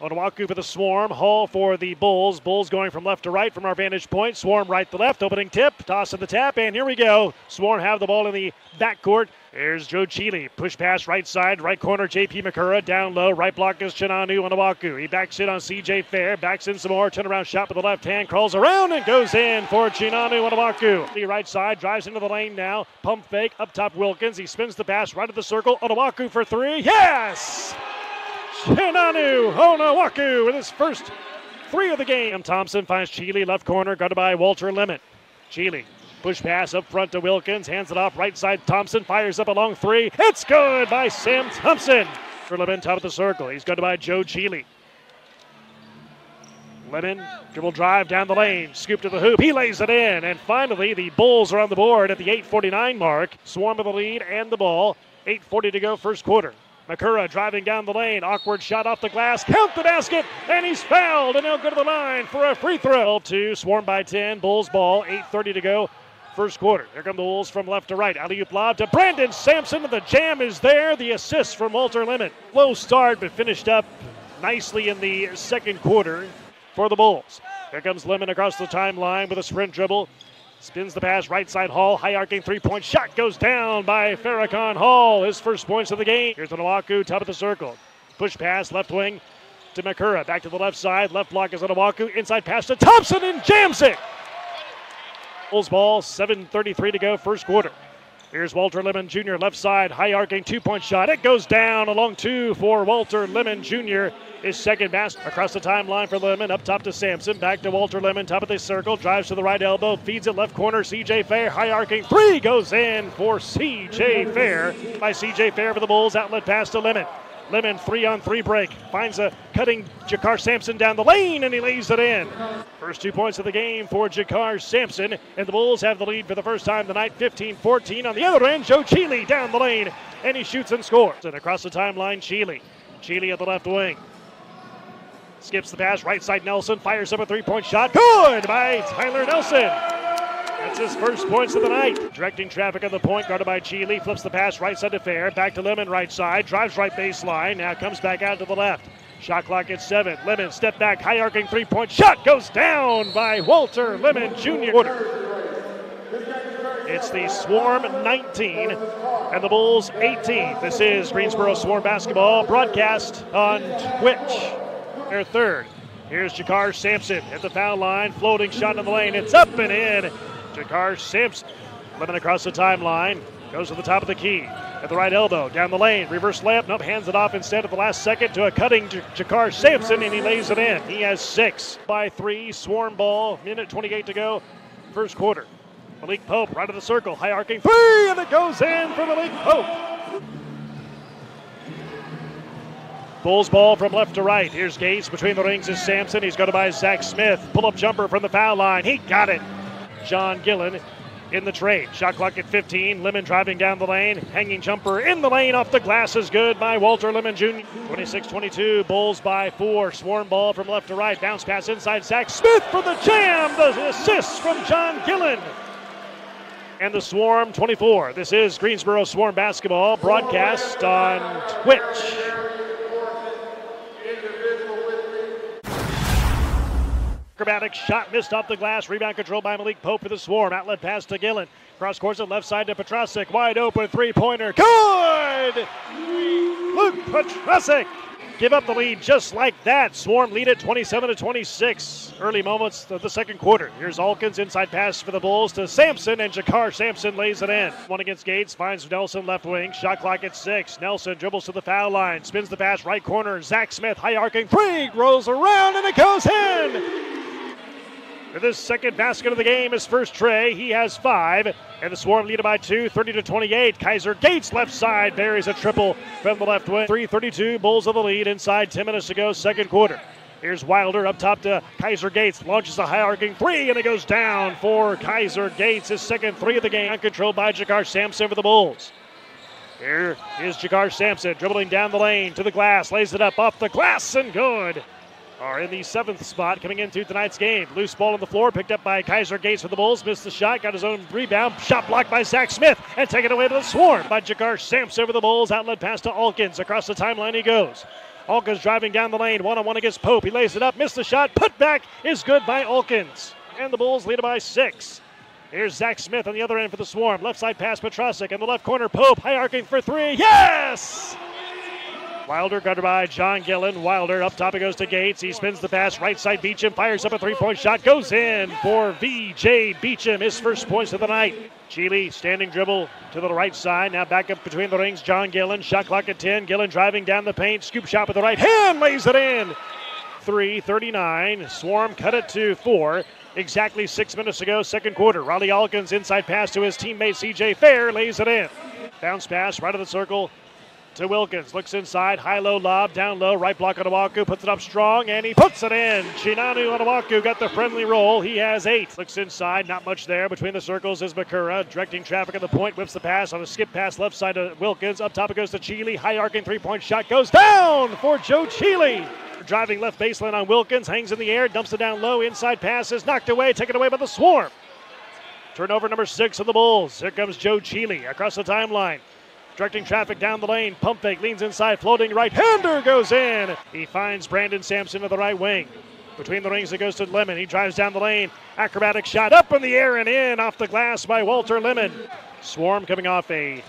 Onuaku for the Swarm. Hall for the Bulls. Bulls going from left to right from our vantage point. Swarm right to left. Opening tip. Toss in the tap. And here we go. Swarm have the ball in the backcourt. Here's Joe Chealey. Push pass right side. Right corner. JP Macura. Down low. Right block is Chinanu Onuaku. He backs in on CJ Fair. Backs in some more. Turnaround shot with the left hand. Crawls around and goes in for Chinanu Onuaku. The right side. Drives into the lane now. Pump fake. Up top Wilkins. He spins the pass right at the circle. Onuaku for three. Yes! Chinanu Onuaku with his first three of the game. Thompson finds Chealey, left corner, guarded by Walter Lemon. Chealey, push pass up front to Wilkins, hands it off right side. Thompson fires up a long three. It's good by Sam Thompson. For Lemon, top of the circle. He's guarded by Joe Chealey. Lemon, dribble drive down the lane, scoop to the hoop. He lays it in, and finally the Bulls are on the board at the 8:49 mark. Swarm with the lead and the ball. 8:40 to go, first quarter. Macura driving down the lane. Awkward shot off the glass. Count the basket. And he's fouled. And he'll go to the line for a free throw. Two. Swarm by 10. Bulls ball. 8.30 to go. First quarter. Here come the Wolves from left to right. Alley oop lob to Brandon Sampson. The jam is there. The assist from Walter Lemon. Low start, but finished up nicely in the second quarter for the Bulls. Here comes Lemon across the timeline with a sprint dribble. Spins the pass, right side Hall. High arcing three point shot goes down by Farrakhan Hall. His first points of the game. Here's Onuaku, top of the circle. Push pass, left wing to Macura. Back to the left side. Left block is Onuaku. Inside pass to Thompson and jams it. Bulls ball, 7.33 to go, first quarter. Here's Walter Lemon Jr. left side, high arcing two point shot. It goes down along two for Walter Lemon Jr his second basket across the timeline for Lemon. Up top to Sampson. Back to Walter Lemon. Top of the circle. Drives to the right elbow. Feeds it left corner. CJ Fair. High arcing three goes in for CJ Fair. By CJ Fair for the Bulls. Outlet pass to Lemon. Lemon three on three break. Finds a cutting JaKarr Sampson down the lane and he lays it in. First two points of the game for JaKarr Sampson. And the Bulls have the lead for the first time tonight 15 14. On the other end, Joe Chealey down the lane and he shoots and scores. And across the timeline, Chealey. Chealey at the left wing. Skips the pass, right side Nelson, fires up a three point shot. Good by Tyler Nelson. That's his first points of the night. Directing traffic on the point, guarded by Chealey. Flips the pass right side to Fair. Back to Lemon, right side. Drives right baseline. Now comes back out to the left. Shot clock at seven. Lemon step back, high arcing three point shot goes down by Walter Lemon Jr. It's the Swarm 19 and the Bulls 18. This is Greensboro Swarm basketball broadcast on Twitch their third. Here's JaKarr Sampson at the foul line, floating shot in the lane. It's up and in. JaKarr Sampson, lemon across the timeline, goes to the top of the key at the right elbow, down the lane, reverse layup. Nope, hands it off instead at the last second to a cutting J- JaKarr Sampson, and he lays it in. He has six by three. Swarm ball, minute 28 to go, first quarter. Malik Pope right of the circle, high arcing three, and it goes in for Malik Pope. Bulls ball from left to right. Here's Gates between the rings is Sampson. He's going to buy Zach Smith. Pull up jumper from the foul line. He got it. John Gillon in the trade. Shot clock at 15. Lemon driving down the lane. Hanging jumper in the lane off the glass is good by Walter Lemon Jr. 26 22. Bulls by four. Swarm ball from left to right. Bounce pass inside. Zach Smith for the jam. The assist from John Gillon. And the Swarm 24. This is Greensboro Swarm basketball broadcast on Twitch. Acrobatic shot missed off the glass. Rebound control by Malik Pope for the Swarm. Outlet pass to Gillon. Cross course on left side to Petrasek. Wide open three pointer. Good! Luke Petrasek give up the lead just like that. Swarm lead at 27 to 26. Early moments of the second quarter. Here's Alkins inside pass for the Bulls to Sampson, and JaKarr Sampson lays it in. One against Gates finds Nelson left wing. Shot clock at six. Nelson dribbles to the foul line, spins the pass right corner. Zach Smith high arcing three, rolls around, and it goes in. This second basket of the game, his first tray, he has five. And the Swarm lead by two, 30 to 28. Kaiser Gates left side buries a triple from the left wing. 3:32, Bulls of the lead inside 10 minutes to go, second quarter. Here's Wilder up top to Kaiser Gates. Launches a high arcing three, and it goes down for Kaiser Gates. His second three of the game, uncontrolled by JaKarr Sampson for the Bulls. Here is JaKarr Sampson dribbling down the lane to the glass, lays it up off the glass, and good are in the seventh spot coming into tonight's game. Loose ball on the floor, picked up by Kaiser Gates for the Bulls. Missed the shot, got his own rebound. Shot blocked by Zach Smith and taken away to the swarm by JaKarr Sampson over the Bulls. Outlet pass to Alkins. Across the timeline he goes. Alkins driving down the lane, one on one against Pope. He lays it up, missed the shot, put back is good by Alkins. And the Bulls lead it by six. Here's Zach Smith on the other end for the Swarm. Left side pass, Petrasek. In the left corner, Pope high arcing for three. Yes! Wilder guarded by John Gillon. Wilder up top it goes to Gates. He spins the pass. Right side Beachem fires up a three point shot. Goes in for VJ Beachem. His first points of the night. Chealey standing dribble to the right side. Now back up between the rings. John Gillon. Shot clock at 10. Gillon driving down the paint. Scoop shot with the right hand. Lays it in. 339. Swarm cut it to four. Exactly six minutes ago, second quarter. Riley Alkins inside pass to his teammate CJ Fair lays it in. Bounce pass right of the circle to Wilkins. Looks inside, high low lob, down low, right block Onuaku, puts it up strong, and he puts it in. Chinanu Onuaku got the friendly roll. He has eight. Looks inside, not much there. Between the circles is Macura, directing traffic at the point, whips the pass on a skip pass left side to Wilkins. Up top it goes to Chealey. High arcing three point shot goes down for Joe Chealey. Driving left baseline on Wilkins, hangs in the air, dumps it down low, inside passes, knocked away, taken away by the Swarm. Turnover number six of the Bulls. Here comes Joe Chealey across the timeline. Directing traffic down the lane. Pump fake leans inside, floating right hander goes in. He finds Brandon Sampson to the right wing. Between the rings, it goes to Lemon. He drives down the lane. Acrobatic shot up in the air and in off the glass by Walter Lemon. Swarm coming off a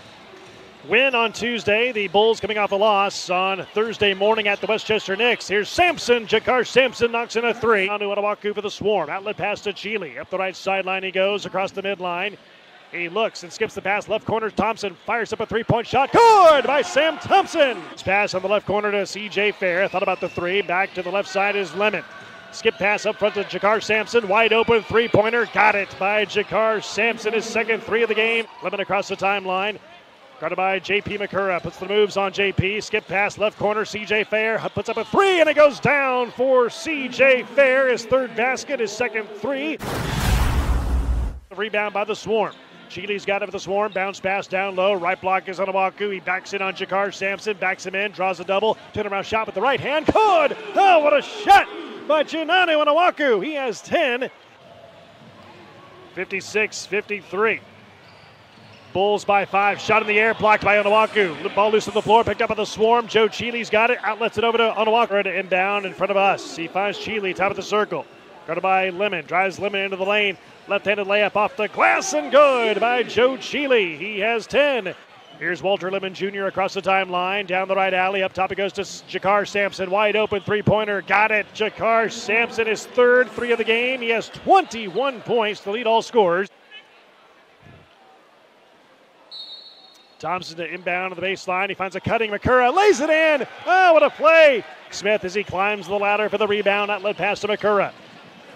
win on Tuesday. The Bulls coming off a loss on Thursday morning at the Westchester Knicks. Here's Sampson. JaKarr Sampson knocks in a three. On to Onuaku for the Swarm. Outlet pass to Chealey. Up the right sideline he goes across the midline. He looks and skips the pass. Left corner, Thompson fires up a three point shot. Good by Sam Thompson. Pass on the left corner to CJ Fair. Thought about the three. Back to the left side is Lemon. Skip pass up front to JaKarr Sampson. Wide open three pointer. Got it by JaKarr Sampson. His second three of the game. Lemon across the timeline. Guarded by JP Macura. Puts the moves on JP. Skip pass left corner. CJ Fair puts up a three and it goes down for CJ Fair. His third basket, his second three. Rebound by the Swarm. Chealey's got it for the swarm. Bounce pass down low. Right block is on Onuaku. He backs in on JaKarr Sampson. Backs him in. Draws a double. Turnaround shot with the right hand. Good. Oh, what a shot by Chinanu Onuaku. He has 10. 56 53. Bulls by five. Shot in the air, blocked by Onuaku. Ball loose on the floor, picked up by the swarm. Joe Chealey's got it. Outlets it over to Onuaku. Inbound in front of us. He finds Chealey, top of the circle. Guarded by Lemon. Drives Lemon into the lane. Left-handed layup off the glass and good by Joe Chealey. He has 10. Here's Walter Lemon Jr. across the timeline. Down the right alley. Up top it goes to JaKarr Sampson. Wide open three-pointer. Got it. JaKarr Sampson is third three of the game. He has 21 points to lead all scorers. Thompson to inbound to the baseline. He finds a cutting Macura. Lays it in. Oh, what a play. Smith as he climbs the ladder for the rebound. Outlet pass to Macura.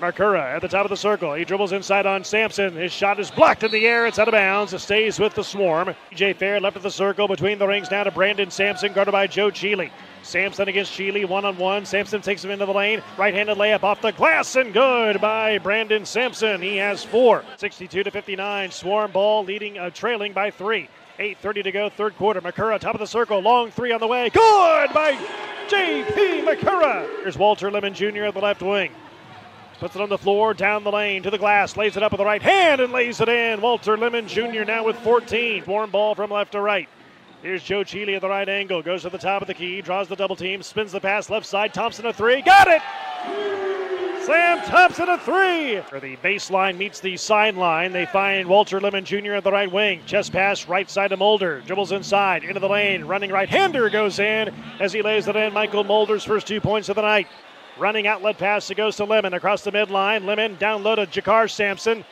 Macura at the top of the circle. He dribbles inside on Sampson. His shot is blocked in the air. It's out of bounds. It stays with the swarm. DJ Fair left of the circle between the rings now to Brandon Sampson, guarded by Joe Chealey. Sampson against Chealey, one on one. Sampson takes him into the lane. Right handed layup off the glass and good by Brandon Sampson. He has four. 62 to 59. Swarm ball leading, uh, trailing by three. 8.30 to go, third quarter. Macura, top of the circle, long three on the way. Good by J.P. Macura. Here's Walter Lemon Jr. at the left wing. Puts it on the floor, down the lane, to the glass, lays it up with the right hand and lays it in. Walter Lemon Jr. now with 14. Warm ball from left to right. Here's Joe Chealey at the right angle, goes to the top of the key, draws the double team, spins the pass left side. Thompson a three, got it! Sam Thompson a three. For the baseline meets the sideline. They find Walter Lemon Jr. at the right wing. Chest pass right side to Mulder. Dribbles inside into the lane. Running right hander goes in as he lays it in. Mychal Mulder's first two points of the night. Running outlet pass that goes to Lemon across the midline. Lemon down low to JaKarr Sampson.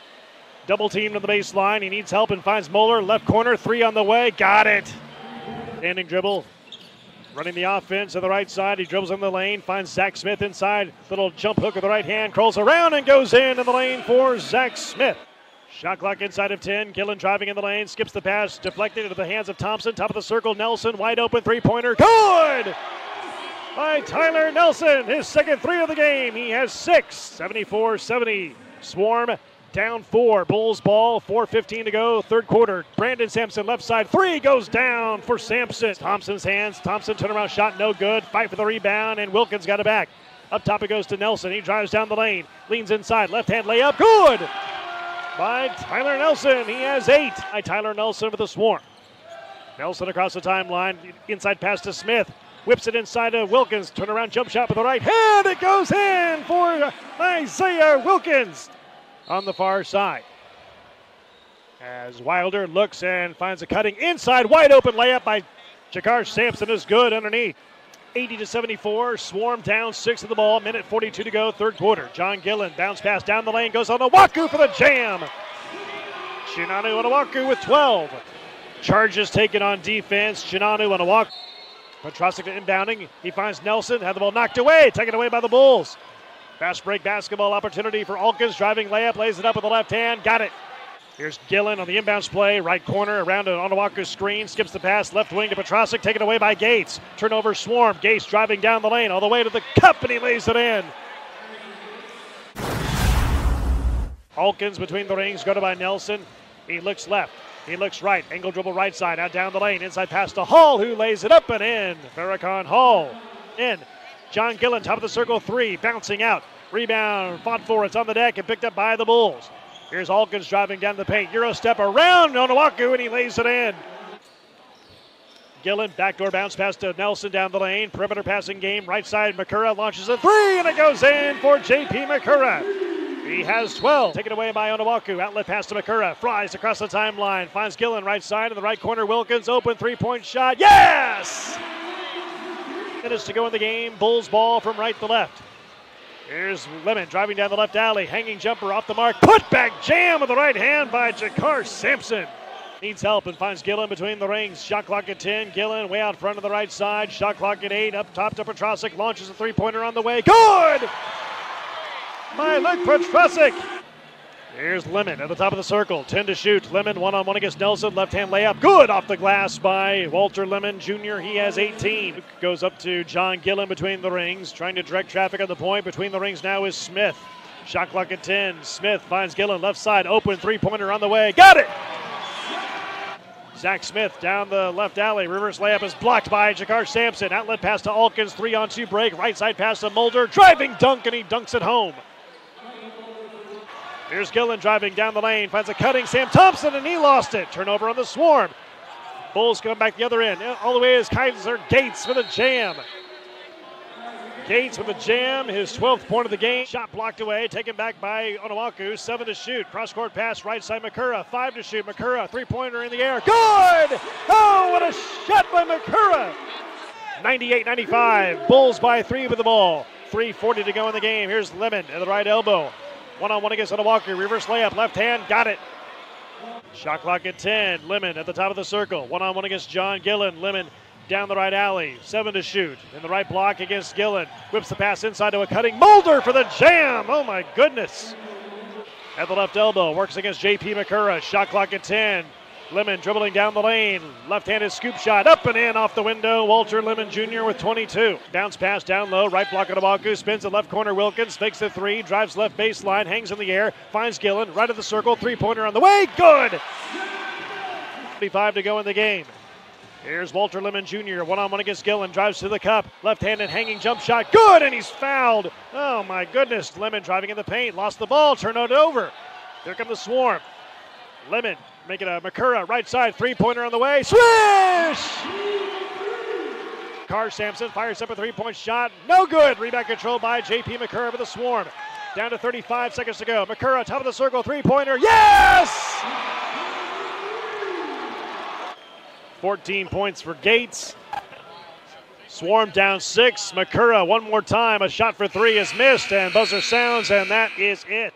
Double team to the baseline. He needs help and finds Moeller. Left corner, three on the way. Got it. Standing dribble. Running the offense on the right side. He dribbles in the lane. Finds Zach Smith inside. Little jump hook with the right hand. Curls around and goes in in the lane for Zach Smith. Shot clock inside of 10. Gillon driving in the lane. Skips the pass. Deflected into the hands of Thompson. Top of the circle. Nelson. Wide open three pointer. Good! By Tyler Nelson, his second three of the game. He has six, 74 70. Swarm down four. Bulls ball, 4.15 to go, third quarter. Brandon Sampson, left side, three goes down for Sampson. Thompson's hands. Thompson turnaround shot, no good. Fight for the rebound, and Wilkins got it back. Up top it goes to Nelson. He drives down the lane, leans inside, left hand layup, good by Tyler Nelson. He has eight. By Tyler Nelson with the swarm. Nelson across the timeline, inside pass to Smith. Whips it inside to Wilkins. Turn around jump shot with the right hand. It goes in for Isaiah Wilkins on the far side. As Wilder looks and finds a cutting inside, wide open layup by JaKarr Sampson is good underneath. 80 to 74. Swarm down six of the ball. Minute 42 to go, third quarter. John Gillon bounce pass down the lane, goes on Onuaku for the jam. Chinanu Onuaku with 12. Charges taken on defense. Chinanu Onuaku. Petrasek to inbounding. He finds Nelson. Had the ball knocked away. Taken away by the Bulls. Fast break basketball opportunity for Alkins. Driving layup. Lays it up with the left hand. Got it. Here's Gillon on the inbounds play, right corner around an Onuaku screen, skips the pass, left wing to Petrasek, taken away by Gates. Turnover swarm. Gates driving down the lane all the way to the cup, and he lays it in. Alkins between the rings, go to by Nelson. He looks left. He looks right. Angle dribble right side. Out down the lane. Inside pass to Hall, who lays it up and in. Farrakhan Hall in. John Gillon, top of the circle, three. Bouncing out. Rebound. Fought for. It's on the deck and picked up by the Bulls. Here's Alkins driving down the paint. Euro step around Onuaku, and he lays it in. Gillon, backdoor bounce pass to Nelson down the lane. Perimeter passing game. Right side, Macura launches a three, and it goes in for JP Macura. He has 12. Taken away by Onuaku. Outlet pass to Macura. Flies across the timeline. Finds Gillon right side in the right corner. Wilkins open three point shot. Yes! Minutes to go in the game. Bulls ball from right to left. Here's Lemon driving down the left alley. Hanging jumper off the mark. Put back jam with the right hand by JaKarr Sampson. Needs help and finds Gillon between the rings. Shot clock at 10. Gillon way out front of the right side. Shot clock at 8. Up top to Petrasek. Launches a three pointer on the way. Good! By Luke Petrasek. Here's Lemon at the top of the circle. 10 to shoot. Lemon one on one against Nelson. Left hand layup. Good off the glass by Walter Lemon Jr. He has 18. Goes up to John Gillon between the rings. Trying to direct traffic on the point. Between the rings now is Smith. Shot clock at 10. Smith finds Gillon left side. Open three pointer on the way. Got it! Zach Smith down the left alley. Reverse layup is blocked by JaKarr Sampson. Outlet pass to Alkins. Three on two break. Right side pass to Mulder. Driving dunk and he dunks it home. Here's Gillon driving down the lane, finds a cutting Sam Thompson, and he lost it. Turnover on the swarm. Bulls come back the other end. All the way is Kaiser Gates with a jam. Gates with a jam, his 12th point of the game. Shot blocked away, taken back by Onuaku. Seven to shoot. Cross court pass, right side Macura. Five to shoot. Macura, three pointer in the air. Good! Oh, what a shot by Macura! 98 95. Bulls by three with the ball. 3.40 to go in the game. Here's Lemon at the right elbow. One on one against Onuaku. Reverse layup, left hand, got it. Shot clock at 10. Lemon at the top of the circle. One on one against John Gillon. Lemon down the right alley. Seven to shoot. In the right block against Gillon. Whips the pass inside to a cutting Mulder for the jam. Oh my goodness. At the left elbow. Works against JP Macura. Shot clock at 10. Lemon dribbling down the lane. Left handed scoop shot up and in off the window. Walter Lemon Jr. with 22. Bounce pass down low. Right block of Onuaku. Spins the left corner. Wilkins fakes the three. Drives left baseline. Hangs in the air. Finds Gillon. Right of the circle. Three pointer on the way. Good. 25 to go in the game. Here's Walter Lemon Jr. One on one against Gillon. Drives to the cup. Left handed hanging jump shot. Good. And he's fouled. Oh my goodness. Lemon driving in the paint. Lost the ball. Turn it over. Here come the swarm. Lemon making a Macura right side three pointer on the way. Swish! Car Sampson fires up a three point shot. No good. Rebound control by JP Macura with the swarm. Down to 35 seconds to go. Macura, top of the circle, three pointer. Yes! 14 points for Gates. Swarm down six. Macura one more time. A shot for three is missed, and buzzer sounds, and that is it.